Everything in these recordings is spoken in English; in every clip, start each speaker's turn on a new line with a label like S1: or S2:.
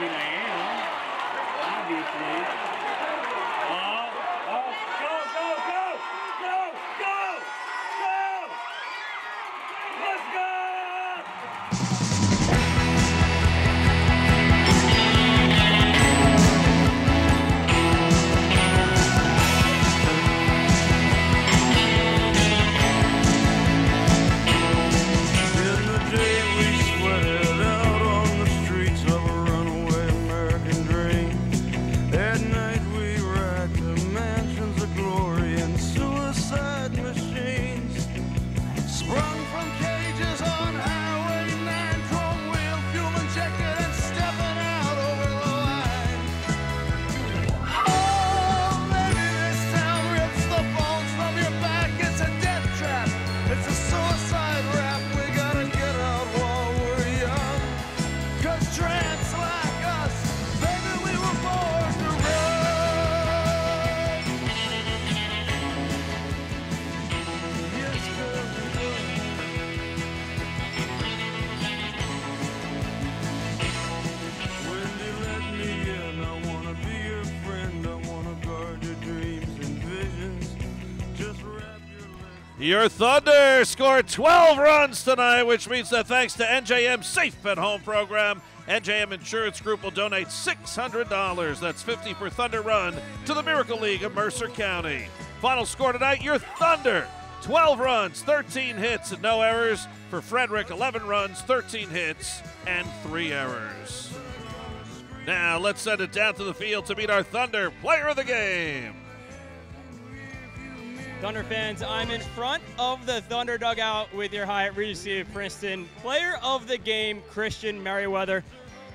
S1: Mean,
S2: Your
S3: Thunder scored 12 runs tonight, which means that thanks to NJM Safe at Home program, NJM Insurance Group will donate $600. That's 50 per Thunder run to the Miracle League of Mercer County. Final score tonight, your Thunder. 12 runs, 13 hits, and no errors. For Frederick, 11 runs, 13 hits, and 3 errors. Now, let's send it down to the field to meet our Thunder player of the game.
S4: Thunder fans, I'm in front of the Thunder dugout with your Hyatt Regency of Princeton player of the game, Christian Merriweather.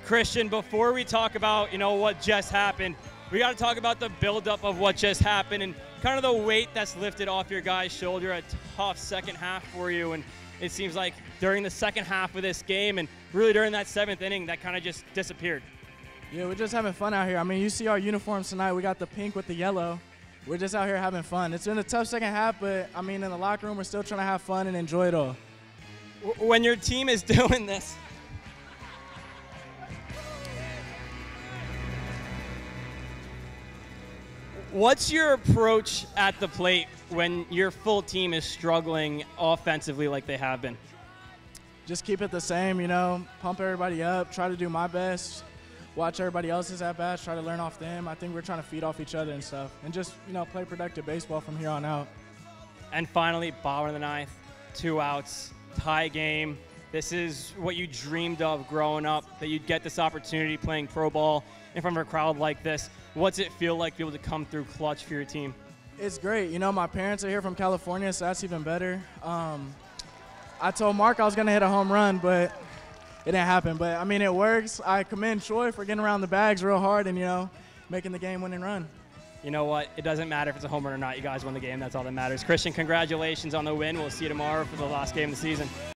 S4: Christian, before we talk about you know what just happened, we got to talk about the buildup of what just happened and kind of the weight that's lifted off your guy's shoulder. A tough second half for you, and it seems like during the second half of this game and really during that seventh inning, that kind of just disappeared.
S5: Yeah, we're just having fun out here. I mean, you see our uniforms tonight. We got the pink with the yellow. We're just out here having fun. It's been a tough second half, but I mean, in the locker room, we're still trying to have fun and enjoy it all.
S4: When your team is doing this, What's your approach at the plate when your full team is struggling offensively like they have been?
S5: Just keep it the same, you know, pump everybody up, try to do my best, watch everybody else's at bats, try to learn off them. I think we're trying to feed off each other and stuff, and just, you know, play productive baseball from here on out.
S4: And finally, bottom of the ninth, two outs, tie game. This is what you dreamed of growing up, that you'd get this opportunity playing pro ball in front of a crowd like this. What's it feel like to be able to come through clutch for your team?
S5: It's great. You know, my parents are here from California, so that's even better. Um, I told Mark I was going to hit a home run, but it didn't happen. But, I mean, it works. I commend Troy for getting around the bags real hard and, you know, making the game winning run.
S4: You know what? It doesn't matter if it's a home run or not. You guys won the game. That's all that matters. Christian, congratulations on the win. We'll see you tomorrow for the last game of the season.